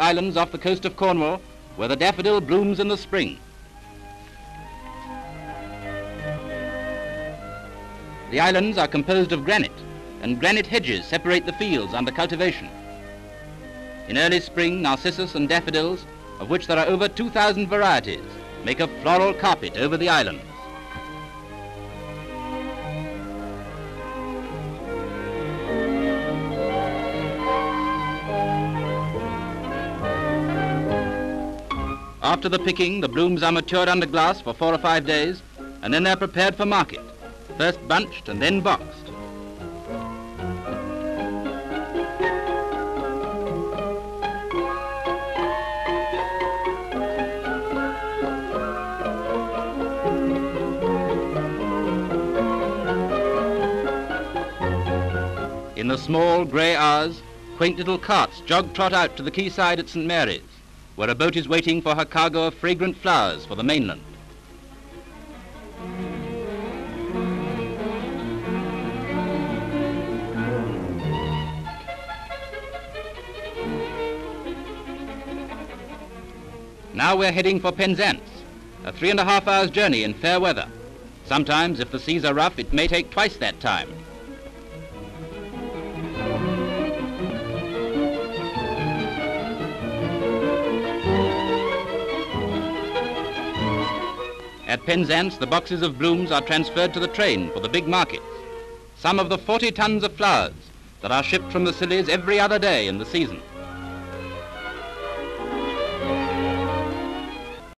islands off the coast of Cornwall, where the daffodil blooms in the spring. The islands are composed of granite, and granite hedges separate the fields under cultivation. In early spring, narcissus and daffodils, of which there are over 2,000 varieties, make a floral carpet over the islands. After the picking, the blooms are matured under glass for four or five days, and then they're prepared for market, first bunched and then boxed. In the small grey hours, quaint little carts jog trot out to the quayside at St Mary's, where a boat is waiting for her cargo of fragrant flowers for the mainland. Now we're heading for Penzance, a three and a half hours journey in fair weather. Sometimes, if the seas are rough, it may take twice that time. At Penzance, the boxes of blooms are transferred to the train for the big markets. Some of the 40 tons of flowers that are shipped from the Scillies every other day in the season.